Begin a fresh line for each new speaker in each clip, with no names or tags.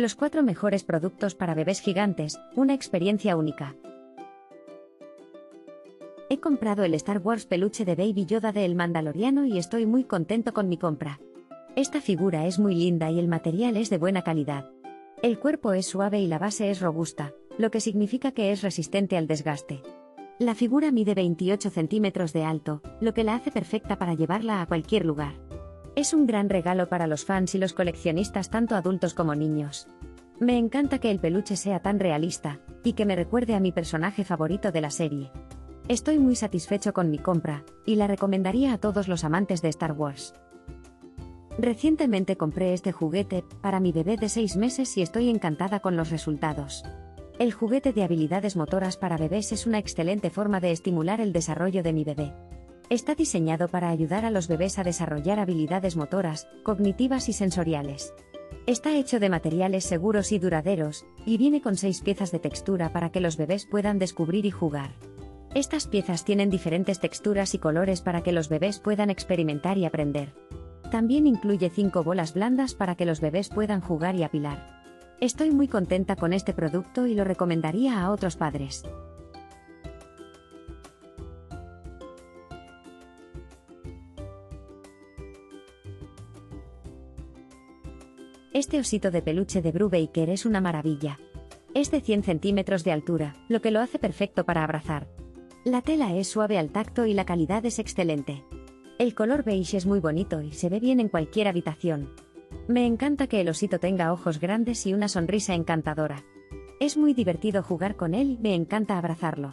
Los cuatro mejores productos para bebés gigantes, una experiencia única. He comprado el Star Wars peluche de Baby Yoda de El Mandaloriano y estoy muy contento con mi compra. Esta figura es muy linda y el material es de buena calidad. El cuerpo es suave y la base es robusta, lo que significa que es resistente al desgaste. La figura mide 28 centímetros de alto, lo que la hace perfecta para llevarla a cualquier lugar. Es un gran regalo para los fans y los coleccionistas tanto adultos como niños. Me encanta que el peluche sea tan realista, y que me recuerde a mi personaje favorito de la serie. Estoy muy satisfecho con mi compra, y la recomendaría a todos los amantes de Star Wars. Recientemente compré este juguete para mi bebé de 6 meses y estoy encantada con los resultados. El juguete de habilidades motoras para bebés es una excelente forma de estimular el desarrollo de mi bebé. Está diseñado para ayudar a los bebés a desarrollar habilidades motoras, cognitivas y sensoriales. Está hecho de materiales seguros y duraderos, y viene con seis piezas de textura para que los bebés puedan descubrir y jugar. Estas piezas tienen diferentes texturas y colores para que los bebés puedan experimentar y aprender. También incluye cinco bolas blandas para que los bebés puedan jugar y apilar. Estoy muy contenta con este producto y lo recomendaría a otros padres. Este osito de peluche de Brubaker es una maravilla. Es de 100 centímetros de altura, lo que lo hace perfecto para abrazar. La tela es suave al tacto y la calidad es excelente. El color beige es muy bonito y se ve bien en cualquier habitación. Me encanta que el osito tenga ojos grandes y una sonrisa encantadora. Es muy divertido jugar con él y me encanta abrazarlo.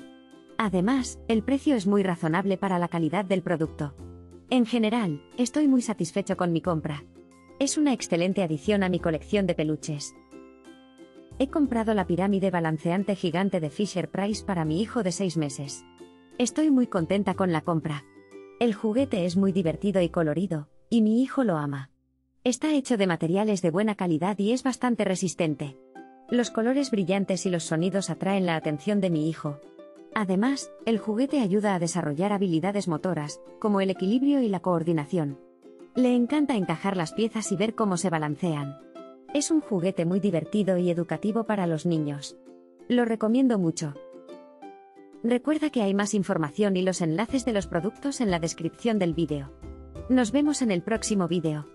Además, el precio es muy razonable para la calidad del producto. En general, estoy muy satisfecho con mi compra. Es una excelente adición a mi colección de peluches. He comprado la pirámide balanceante gigante de Fisher Price para mi hijo de 6 meses. Estoy muy contenta con la compra. El juguete es muy divertido y colorido, y mi hijo lo ama. Está hecho de materiales de buena calidad y es bastante resistente. Los colores brillantes y los sonidos atraen la atención de mi hijo. Además, el juguete ayuda a desarrollar habilidades motoras, como el equilibrio y la coordinación. Le encanta encajar las piezas y ver cómo se balancean. Es un juguete muy divertido y educativo para los niños. Lo recomiendo mucho. Recuerda que hay más información y los enlaces de los productos en la descripción del vídeo. Nos vemos en el próximo vídeo.